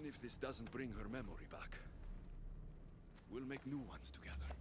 Even if this doesn't bring her memory back, we'll make new ones together.